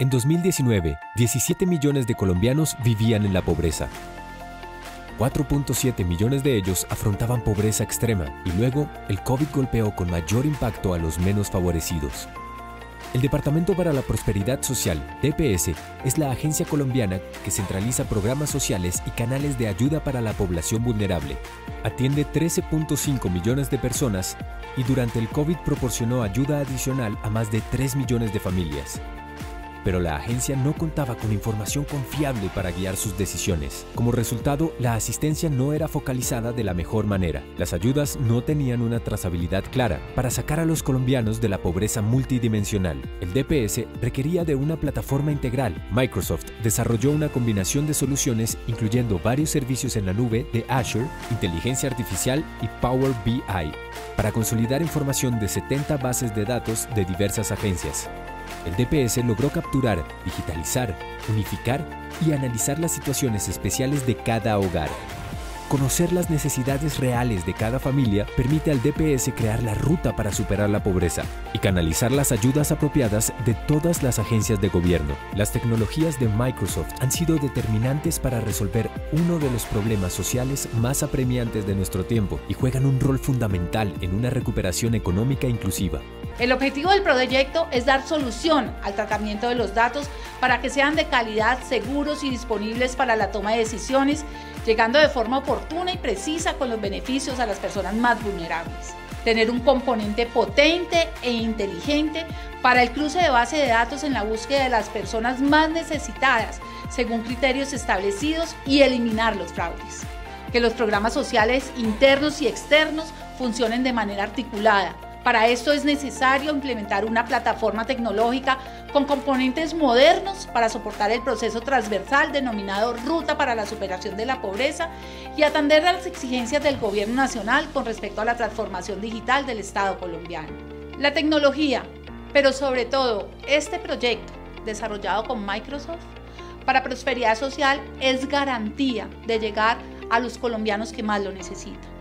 En 2019, 17 millones de colombianos vivían en la pobreza. 4.7 millones de ellos afrontaban pobreza extrema y luego el COVID golpeó con mayor impacto a los menos favorecidos. El Departamento para la Prosperidad Social, DPS, es la agencia colombiana que centraliza programas sociales y canales de ayuda para la población vulnerable. Atiende 13.5 millones de personas y durante el COVID proporcionó ayuda adicional a más de 3 millones de familias pero la agencia no contaba con información confiable para guiar sus decisiones. Como resultado, la asistencia no era focalizada de la mejor manera. Las ayudas no tenían una trazabilidad clara para sacar a los colombianos de la pobreza multidimensional. El DPS requería de una plataforma integral. Microsoft desarrolló una combinación de soluciones incluyendo varios servicios en la nube de Azure, inteligencia artificial y Power BI para consolidar información de 70 bases de datos de diversas agencias. El DPS logró capturar, digitalizar, unificar y analizar las situaciones especiales de cada hogar. Conocer las necesidades reales de cada familia permite al DPS crear la ruta para superar la pobreza y canalizar las ayudas apropiadas de todas las agencias de gobierno. Las tecnologías de Microsoft han sido determinantes para resolver uno de los problemas sociales más apremiantes de nuestro tiempo y juegan un rol fundamental en una recuperación económica inclusiva. El objetivo del proyecto es dar solución al tratamiento de los datos para que sean de calidad, seguros y disponibles para la toma de decisiones, llegando de forma oportuna y precisa con los beneficios a las personas más vulnerables. Tener un componente potente e inteligente para el cruce de base de datos en la búsqueda de las personas más necesitadas según criterios establecidos y eliminar los fraudes. Que los programas sociales internos y externos funcionen de manera articulada para esto es necesario implementar una plataforma tecnológica con componentes modernos para soportar el proceso transversal denominado Ruta para la Superación de la Pobreza y atender a las exigencias del Gobierno Nacional con respecto a la transformación digital del Estado colombiano. La tecnología, pero sobre todo este proyecto desarrollado con Microsoft para prosperidad social es garantía de llegar a los colombianos que más lo necesitan.